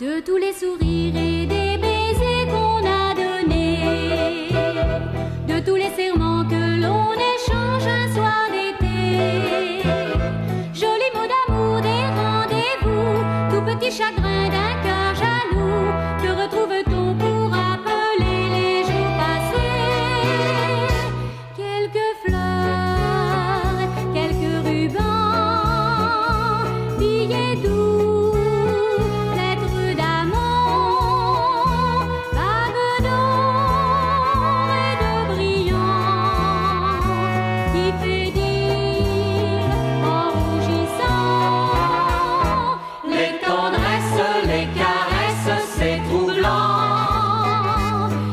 de tous les sourires et des baisers qu'on a donnés, de tous les serments que l'on échange un soir d'été. Jolis mots d'amour, des rendez-vous, tout petit chagrin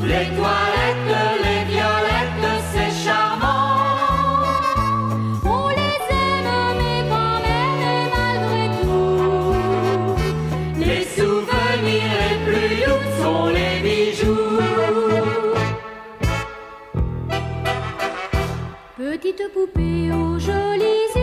Les toilettes, les violettes, c'est charmant. On les aime, mais quand même, malgré tout. Les souvenirs les plus doux sont les bijoux. Petite poupée aux jolis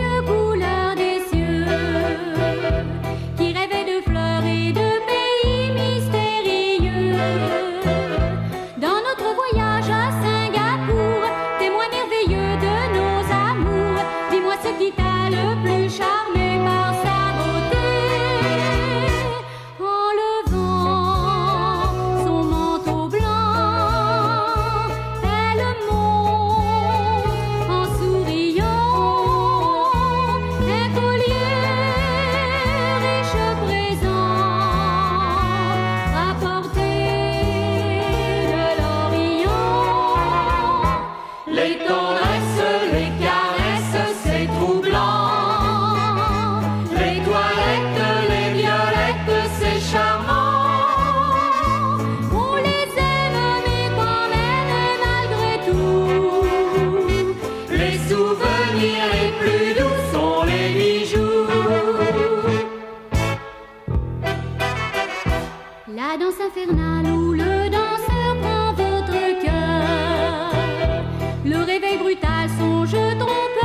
qui t'a le plus charmé La danse infernale où le danseur prend votre cœur. Le réveil brutal, songe jeu trompe.